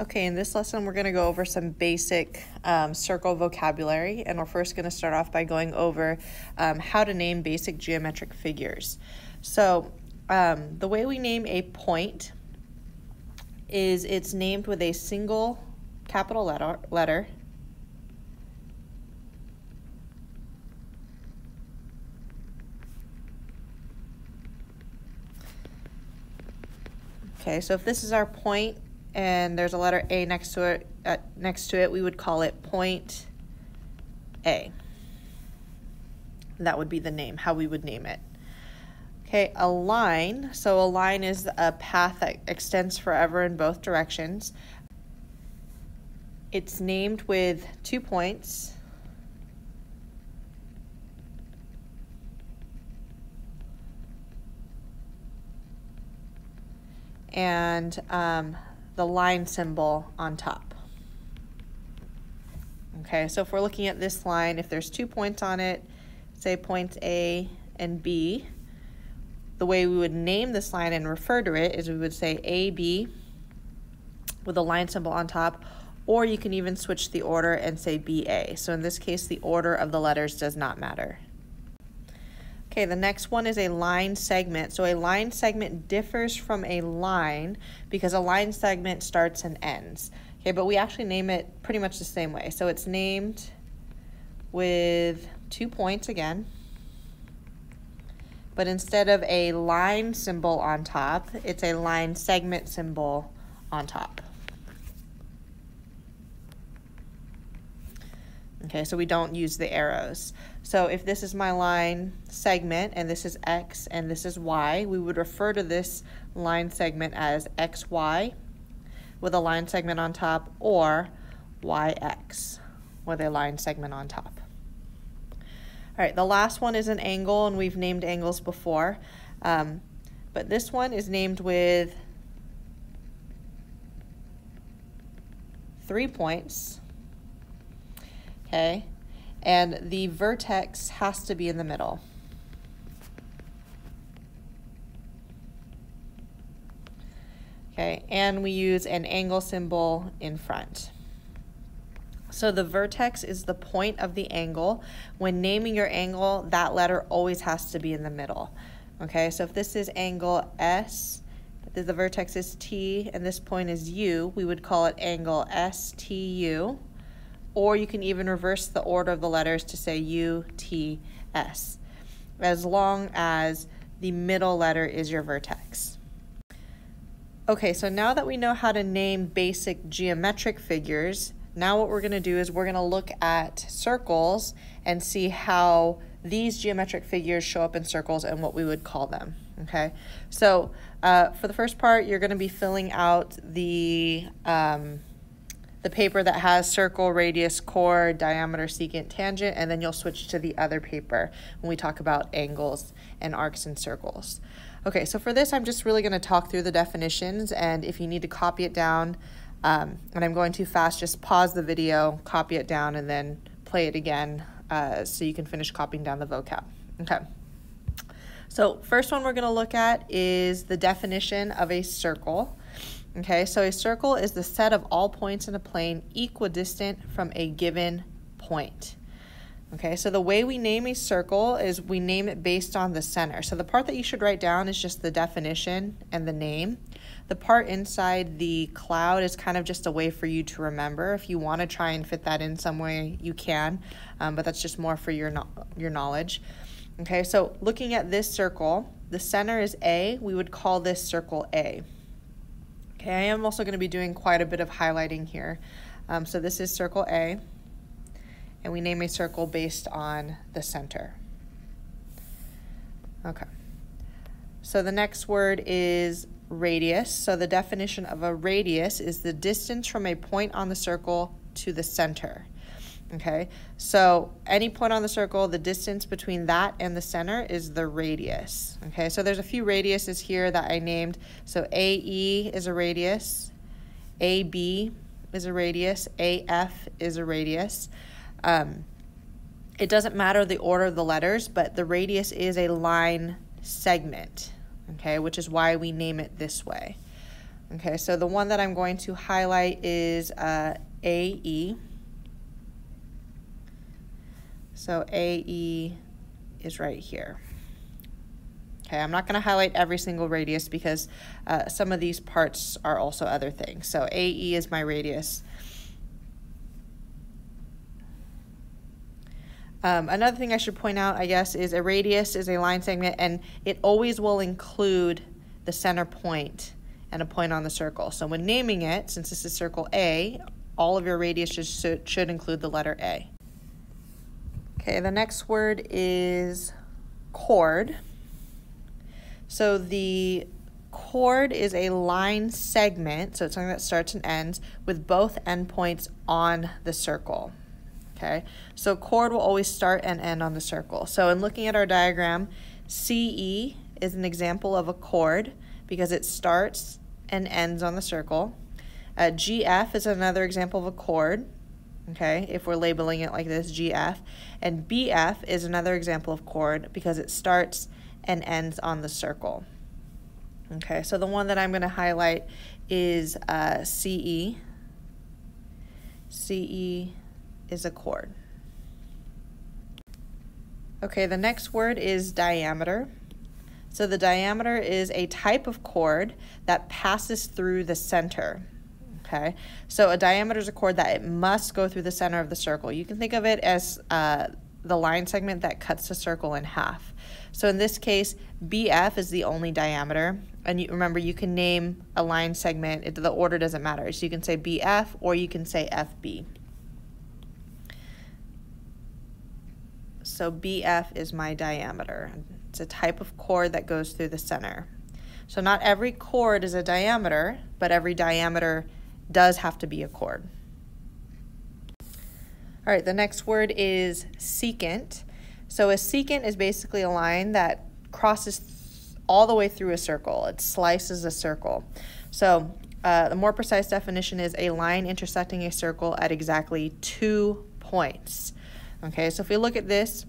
Okay, in this lesson, we're going to go over some basic um, circle vocabulary, and we're first going to start off by going over um, how to name basic geometric figures. So, um, the way we name a point is it's named with a single capital letter, letter Okay, so if this is our point, and there's a letter A next to it, uh, next to it, we would call it point A. That would be the name, how we would name it. Okay, a line. So a line is a path that extends forever in both directions. It's named with two points. And um, the line symbol on top. Okay, so if we're looking at this line, if there's two points on it, say points A and B, the way we would name this line and refer to it is we would say AB with a line symbol on top, or you can even switch the order and say BA. So in this case, the order of the letters does not matter. Okay, the next one is a line segment. So a line segment differs from a line because a line segment starts and ends. Okay, but we actually name it pretty much the same way. So it's named with two points again. But instead of a line symbol on top, it's a line segment symbol on top. Okay, so we don't use the arrows. So if this is my line segment and this is X and this is Y, we would refer to this line segment as XY with a line segment on top or YX with a line segment on top. All right, the last one is an angle and we've named angles before. Um, but this one is named with three points okay? And the vertex has to be in the middle. Okay, and we use an angle symbol in front. So the vertex is the point of the angle. When naming your angle, that letter always has to be in the middle. Okay, so if this is angle S, the vertex is T, and this point is U, we would call it angle STU or you can even reverse the order of the letters to say U, T, S, as long as the middle letter is your vertex. Okay, so now that we know how to name basic geometric figures, now what we're going to do is we're going to look at circles and see how these geometric figures show up in circles and what we would call them. Okay, so uh, for the first part, you're going to be filling out the um, the paper that has circle, radius, chord, diameter, secant, tangent, and then you'll switch to the other paper when we talk about angles and arcs and circles. Okay, so for this, I'm just really going to talk through the definitions, and if you need to copy it down, um, and I'm going too fast, just pause the video, copy it down, and then play it again uh, so you can finish copying down the vocab. Okay. So first one we're going to look at is the definition of a circle. Okay, so a circle is the set of all points in a plane equidistant from a given point. Okay, so the way we name a circle is we name it based on the center. So the part that you should write down is just the definition and the name. The part inside the cloud is kind of just a way for you to remember. If you want to try and fit that in some way, you can, um, but that's just more for your, no your knowledge. Okay, so looking at this circle, the center is A. We would call this circle A. Okay, I am also going to be doing quite a bit of highlighting here. Um, so this is circle A, and we name a circle based on the center. Okay. So the next word is radius. So the definition of a radius is the distance from a point on the circle to the center. Okay, so any point on the circle, the distance between that and the center is the radius. Okay, so there's a few radiuses here that I named. So AE is a radius, AB is a radius, AF is a radius. Um, it doesn't matter the order of the letters, but the radius is a line segment, okay, which is why we name it this way. Okay, so the one that I'm going to highlight is uh, AE. So AE is right here. Okay, I'm not going to highlight every single radius because uh, some of these parts are also other things. So AE is my radius. Um, another thing I should point out, I guess, is a radius is a line segment and it always will include the center point and a point on the circle. So when naming it, since this is circle A, all of your should, should include the letter A. Okay, the next word is chord. So the chord is a line segment, so it's something that starts and ends with both endpoints on the circle. Okay, so chord will always start and end on the circle. So in looking at our diagram, CE is an example of a chord because it starts and ends on the circle. Uh, GF is another example of a chord, okay, if we're labeling it like this, GF. And BF is another example of chord because it starts and ends on the circle. Okay, so the one that I'm going to highlight is uh, CE. CE is a chord. Okay, the next word is diameter. So the diameter is a type of chord that passes through the center. Okay, so a diameter is a chord that it must go through the center of the circle. You can think of it as uh, the line segment that cuts the circle in half. So in this case, BF is the only diameter. And you, remember, you can name a line segment. It, the order doesn't matter. So you can say BF or you can say FB. So BF is my diameter. It's a type of chord that goes through the center. So not every chord is a diameter, but every diameter does have to be a chord. All right, the next word is secant. So a secant is basically a line that crosses all the way through a circle. It slices a circle. So uh, the more precise definition is a line intersecting a circle at exactly two points. Okay, so if we look at this,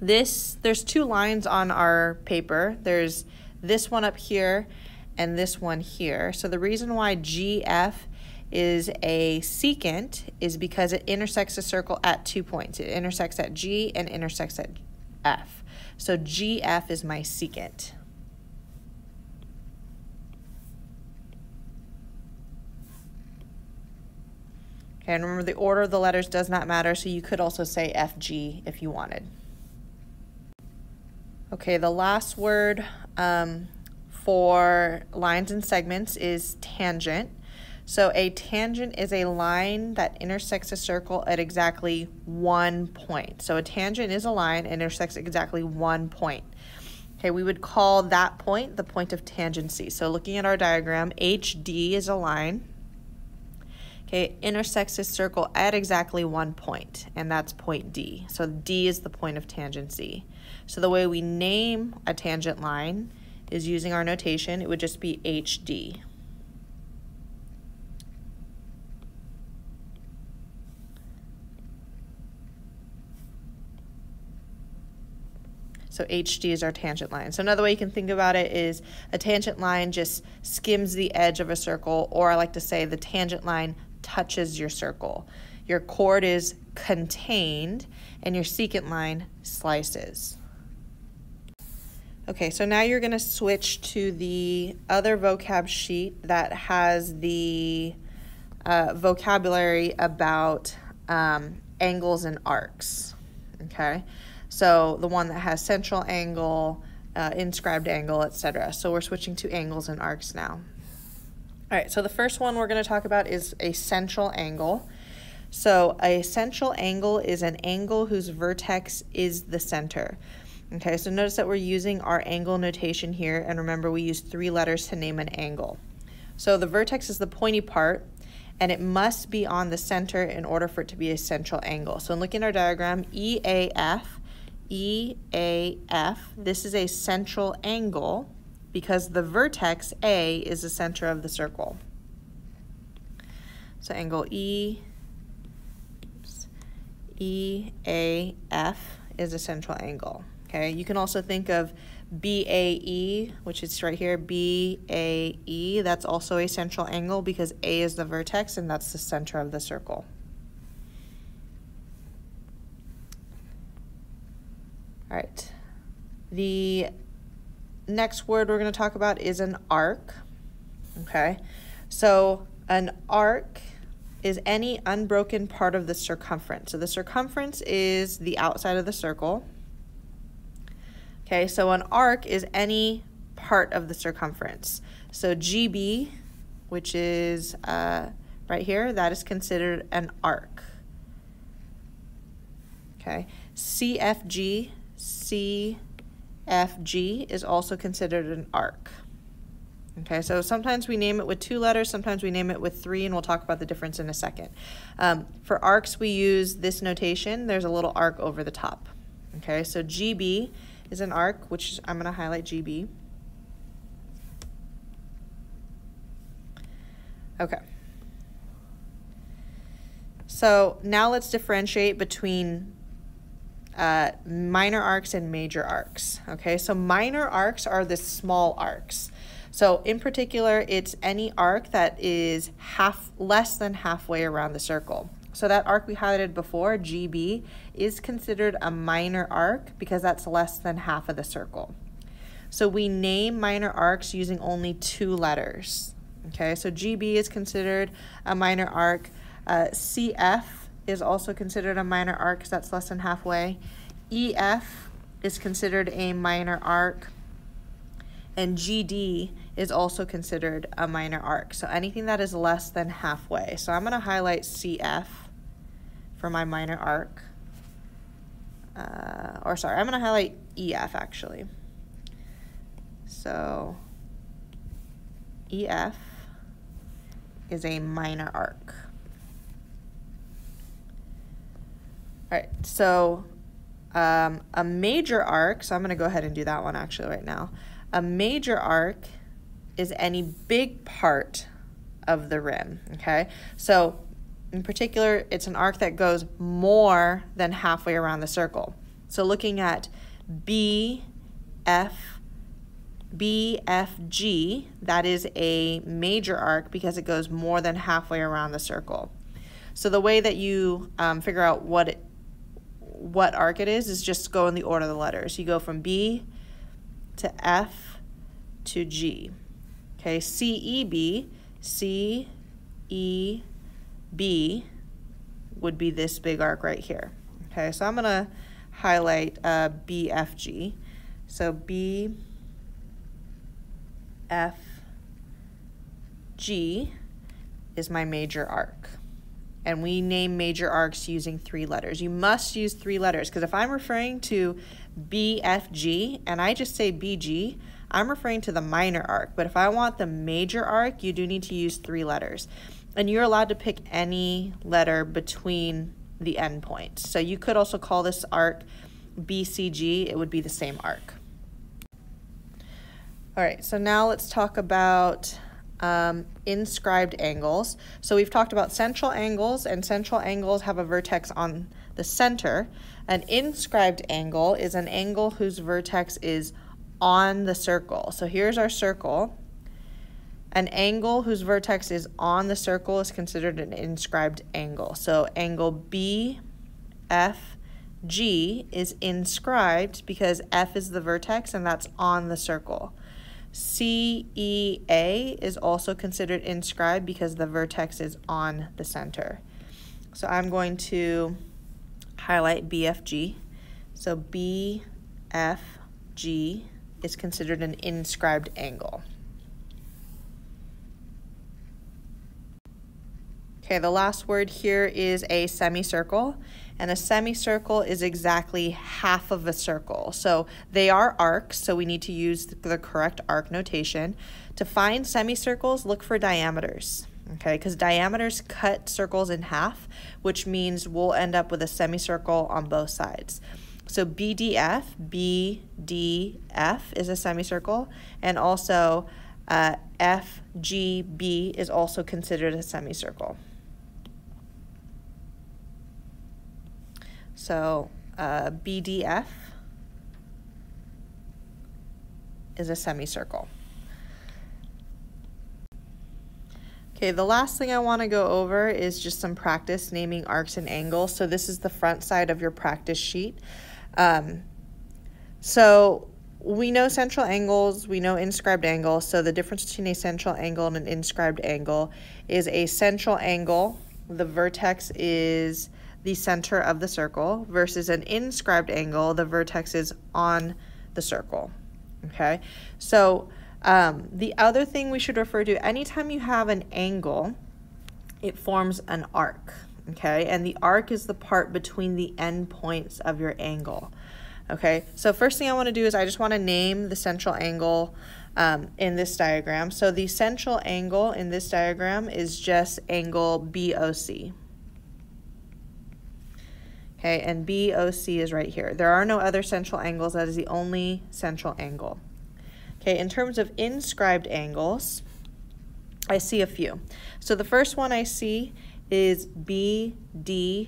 this there's two lines on our paper. There's this one up here and this one here. So the reason why GF is a secant is because it intersects a circle at two points. It intersects at G and intersects at F. So GF is my secant. Okay, and remember the order of the letters does not matter, so you could also say FG if you wanted. Okay, the last word um, for lines and segments is tangent. So a tangent is a line that intersects a circle at exactly one point. So a tangent is a line intersects exactly one point. Okay, we would call that point the point of tangency. So looking at our diagram, HD is a line. Okay, intersects a circle at exactly one point, and that's point D. So D is the point of tangency. So the way we name a tangent line is using our notation. It would just be HD. So HD is our tangent line. So another way you can think about it is a tangent line just skims the edge of a circle, or I like to say the tangent line touches your circle. Your chord is contained, and your secant line slices. Okay, so now you're going to switch to the other vocab sheet that has the uh, vocabulary about um, angles and arcs. Okay, so the one that has central angle, uh, inscribed angle, etc. So we're switching to angles and arcs now. All right, so the first one we're going to talk about is a central angle. So a central angle is an angle whose vertex is the center. Okay, so notice that we're using our angle notation here, and remember we use three letters to name an angle. So the vertex is the pointy part, and it must be on the center in order for it to be a central angle. So in looking at our diagram, EAF EAF. This is a central angle because the vertex A is the center of the circle. So angle E, EAF is a central angle. Okay, you can also think of BAE, which is right here, BAE, that's also a central angle because A is the vertex and that's the center of the circle. All right, the next word we're going to talk about is an arc. Okay, so an arc is any unbroken part of the circumference. So the circumference is the outside of the circle. Okay, so an arc is any part of the circumference. So GB, which is uh, right here, that is considered an arc. Okay, CFG, CFG is also considered an arc. Okay, so sometimes we name it with two letters, sometimes we name it with three, and we'll talk about the difference in a second. Um, for arcs, we use this notation. There's a little arc over the top. Okay, so GB is an arc, which I'm going to highlight GB. Okay. So now let's differentiate between uh, minor arcs and major arcs. Okay, so minor arcs are the small arcs. So in particular, it's any arc that is half less than halfway around the circle. So that arc we highlighted before, GB, is considered a minor arc because that's less than half of the circle. So we name minor arcs using only two letters. Okay, so GB is considered a minor arc. Uh, CF is also considered a minor arc because that's less than halfway. EF is considered a minor arc. And GD is also considered a minor arc. So anything that is less than halfway. So I'm going to highlight CF for my minor arc. Uh, or sorry, I'm going to highlight EF actually. So EF is a minor arc. All right, so um, a major arc, so I'm going to go ahead and do that one actually right now. A major arc is any big part of the rim, okay? So in particular, it's an arc that goes more than halfway around the circle. So looking at B, F, B, F, G, that is a major arc because it goes more than halfway around the circle. So the way that you um, figure out what it, what arc it is is just go in the order of the letters. You go from B to F to G. Okay, CEB, C, E, B would be this big arc right here. Okay, so I'm to highlight uh, BFG. So B, F, G is my major arc. And we name major arcs using three letters. You must use three letters because if I'm referring to BFG and I just say BG, I'm referring to the minor arc, but if I want the major arc, you do need to use three letters. And you're allowed to pick any letter between the endpoints. So you could also call this arc BCG, it would be the same arc. All right, so now let's talk about um, inscribed angles. So we've talked about central angles, and central angles have a vertex on the center. An inscribed angle is an angle whose vertex is on the circle. So here's our circle. An angle whose vertex is on the circle is considered an inscribed angle. So angle BFG is inscribed because F is the vertex and that's on the circle. CEA is also considered inscribed because the vertex is on the center. So I'm going to highlight BFG. So BFG is considered an inscribed angle. Okay, the last word here is a semicircle, and a semicircle is exactly half of a circle. So they are arcs, so we need to use the correct arc notation. To find semicircles, look for diameters, okay, because diameters cut circles in half, which means we'll end up with a semicircle on both sides. So BDF, BDF is a semicircle, and also uh, FGB is also considered a semicircle. So uh, BDF is a semicircle. Okay, the last thing I want to go over is just some practice naming arcs and angles. So this is the front side of your practice sheet. Um, so we know central angles, we know inscribed angles. So the difference between a central angle and an inscribed angle is a central angle, the vertex is the center of the circle, versus an inscribed angle, the vertex is on the circle. Okay, so um, the other thing we should refer to, anytime you have an angle, it forms an arc, okay? And the arc is the part between the endpoints of your angle, okay? So first thing I wanna do is I just wanna name the central angle um, in this diagram. So the central angle in this diagram is just angle BOC. Okay, and BOC is right here. There are no other central angles. That is the only central angle. Okay, in terms of inscribed angles, I see a few. So the first one I see is BDC.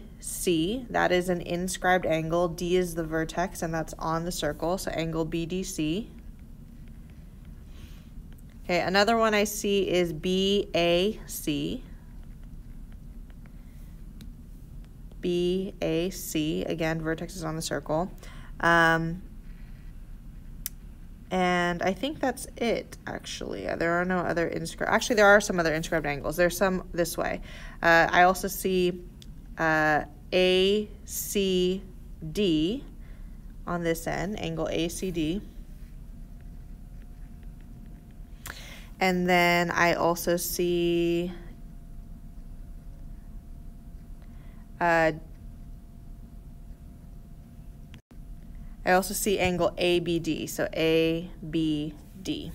That is an inscribed angle. D is the vertex, and that's on the circle, so angle BDC. Okay, another one I see is BAC. BAC, again, vertex is on the circle. Um, and I think that's it, actually. Uh, there are no other inscribed, actually there are some other inscribed angles. There's some this way. Uh, I also see uh, ACD on this end, angle ACD. And then I also see uh, I also see angle ABD, so ABD.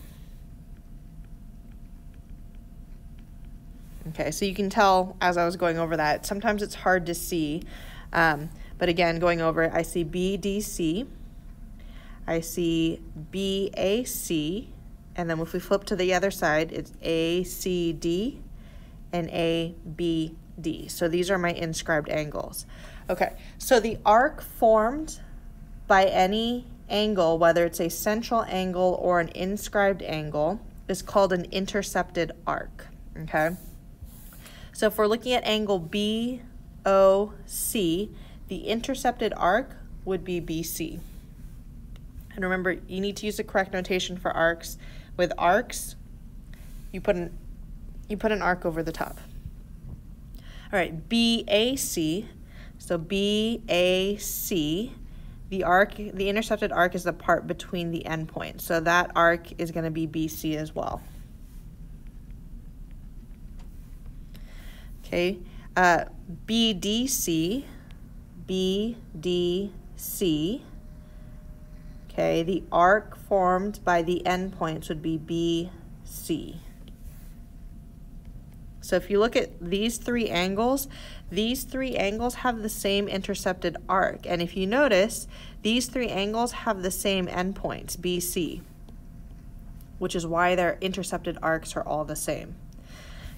Okay, so you can tell as I was going over that, sometimes it's hard to see. Um, but again, going over it, I see BDC, I see BAC, and then if we flip to the other side, it's ACD and ABD. So these are my inscribed angles. Okay, so the arc formed by any angle, whether it's a central angle or an inscribed angle, is called an intercepted arc, okay? So if we're looking at angle BOC, the intercepted arc would be BC. And remember, you need to use the correct notation for arcs. With arcs, you put an, you put an arc over the top. All right, BAC, so BAC the arc, the intercepted arc is the part between the endpoints. So that arc is going to be BC as well. Okay, uh, BDC, BDC, okay, the arc formed by the endpoints would be BC. So if you look at these three angles, these three angles have the same intercepted arc. And if you notice, these three angles have the same endpoints, BC, which is why their intercepted arcs are all the same.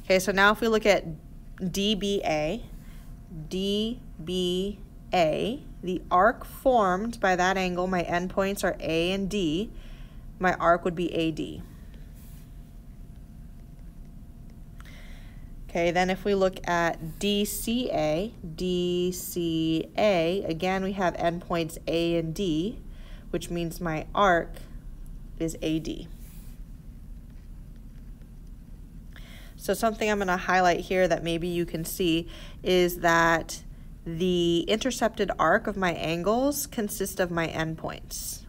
Okay, so now if we look at DBA, DBA, the arc formed by that angle, my endpoints are A and D, my arc would be AD. Okay, then if we look at DCA, DCA, again we have endpoints A and D, which means my arc is AD. So something I'm going to highlight here that maybe you can see is that the intercepted arc of my angles consist of my endpoints.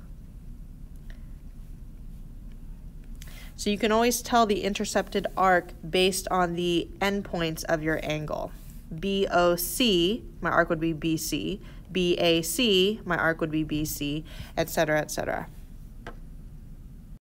So you can always tell the intercepted arc based on the endpoints of your angle. BOC, my arc would be BC. BAC, my arc would be BC, etc., etc.